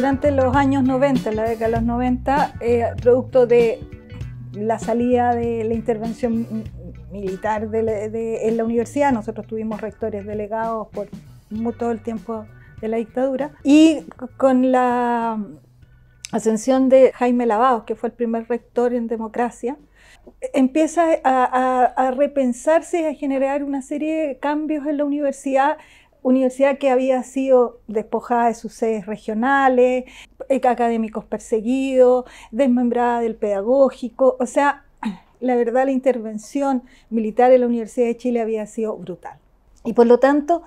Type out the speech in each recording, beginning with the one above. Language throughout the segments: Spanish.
Durante los años 90, la década de los 90, eh, producto de la salida de la intervención militar en la universidad, nosotros tuvimos rectores delegados por todo el tiempo de la dictadura, y con la ascensión de Jaime Lavados, que fue el primer rector en democracia, empieza a, a repensarse y a generar una serie de cambios en la universidad universidad que había sido despojada de sus sedes regionales, académicos perseguidos, desmembrada del pedagógico, o sea, la verdad la intervención militar en la Universidad de Chile había sido brutal. Y por lo tanto,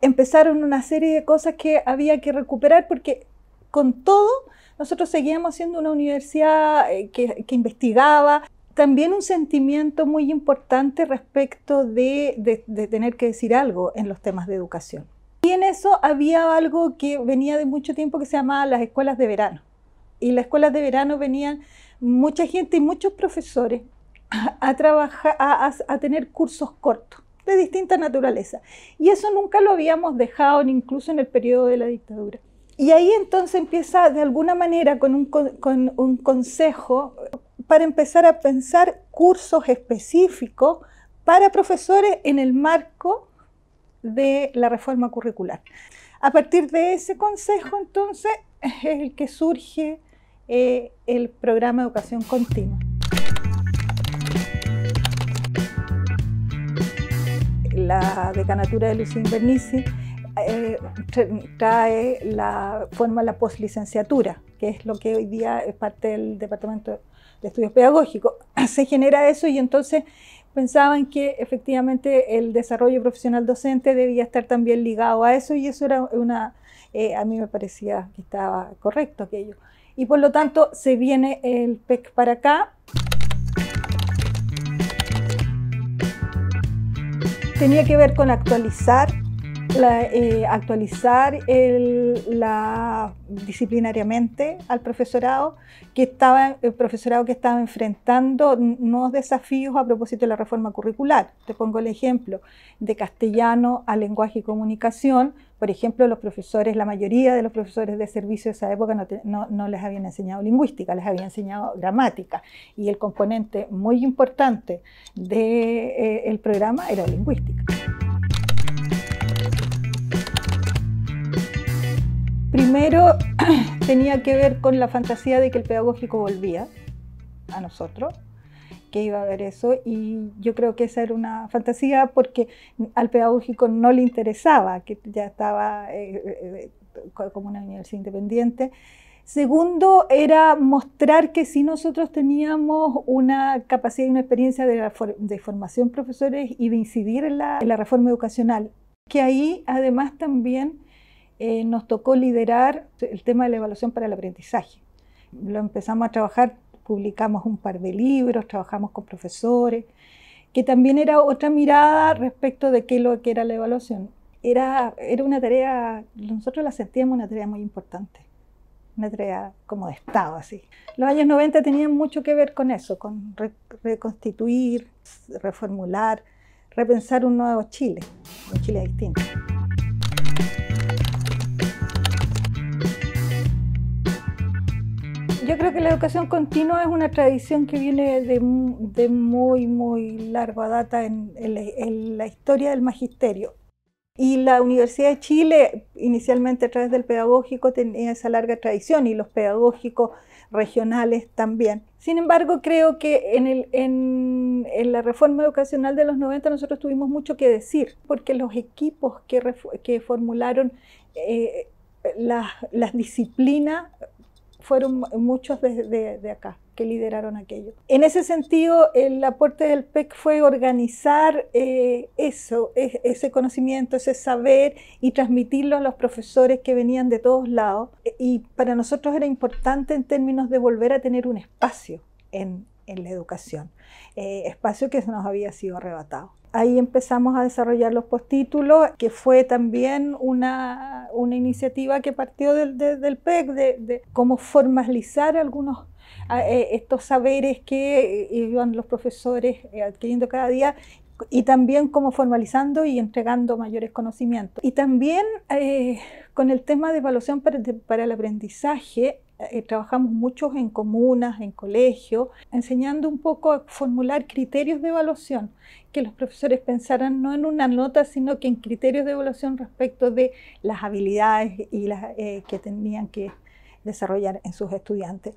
empezaron una serie de cosas que había que recuperar porque con todo nosotros seguíamos siendo una universidad eh, que, que investigaba, también un sentimiento muy importante respecto de, tener que decir algo en los temas de educación. Y en eso había algo que venía de mucho tiempo que se llamaba las escuelas de verano. Y las escuelas de verano venían mucha gente y muchos profesores a, trabajar, a, tener cursos cortos de distinta naturaleza. Y eso nunca lo habíamos dejado, incluso en el periodo de la dictadura. Y ahí entonces empieza de alguna manera con un, con un consejo para empezar a pensar cursos específicos para profesores en el marco de la reforma curricular. A partir de ese consejo, entonces, es el que surge eh, el programa de educación continua. La decanatura de Lucín Bernici eh, trae la forma la poslicenciatura, que es lo que hoy día es parte del departamento de estudios pedagógicos. Se genera eso y entonces pensaban que efectivamente el desarrollo profesional docente debía estar también ligado a eso y eso era una, eh, a mí me parecía que estaba correcto aquello. Y por lo tanto se viene el PEC para acá. Tenía que ver con actualizar eh, actualizar la, disciplinariamente al profesorado que estaba, el profesorado que estaba enfrentando nuevos desafíos a propósito de la reforma curricular. Te pongo el ejemplo de castellano a lenguaje y comunicación. Por ejemplo, los profesores, la mayoría de los profesores de servicio de esa época no, no les habían enseñado lingüística, les habían enseñado gramática. Y el componente muy importante del de, eh, programa era lingüística. Primero tenía que ver con la fantasía de que el pedagógico volvía a nosotros, que iba a haber eso, y yo creo que esa era una fantasía porque al pedagógico no le interesaba, que ya estaba eh, eh, eh, como una universidad independiente. Segundo, era mostrar que si nosotros teníamos una capacidad y una experiencia de, de formación profesores y de incidir en la, en la reforma educacional, que ahí además también eh, nos tocó liderar el tema de la evaluación para el aprendizaje. Lo empezamos a trabajar, publicamos un par de libros, trabajamos con profesores, que también era otra mirada respecto de qué que era la evaluación. Era, era una tarea, nosotros la sentíamos una tarea muy importante, una tarea como de Estado, así. Los años 90 tenían mucho que ver con eso, con reconstituir, reformular, repensar un nuevo Chile, un Chile distinto. Yo creo que la educación continua es una tradición que viene de, muy, muy larga data en, la historia del magisterio. Y la Universidad de Chile, inicialmente a través del pedagógico, tenía esa larga tradición y los pedagógicos regionales también. Sin embargo, creo que en, la reforma educacional de los 90 nosotros tuvimos mucho que decir, porque los equipos que, formularon eh, las disciplinas fueron muchos de, acá que lideraron aquello. En ese sentido, el aporte del PEC fue organizar eh, eso, ese conocimiento, ese saber y transmitirlo a los profesores que venían de todos lados. Y para nosotros era importante en términos de volver a tener un espacio en, la educación, eh, espacio que nos había sido arrebatado ahí empezamos a desarrollar los postítulos, que fue también una, iniciativa que partió del, del PEC, de, cómo formalizar algunos eh, estos saberes que iban los profesores eh, adquiriendo cada día y también como formalizando y entregando mayores conocimientos. Y también eh, con el tema de evaluación para, para el aprendizaje, eh, trabajamos muchos en comunas, en colegios, enseñando un poco a formular criterios de evaluación, que los profesores pensaran no en una nota, sino que en criterios de evaluación respecto de las habilidades y las, eh, que tenían que desarrollar en sus estudiantes.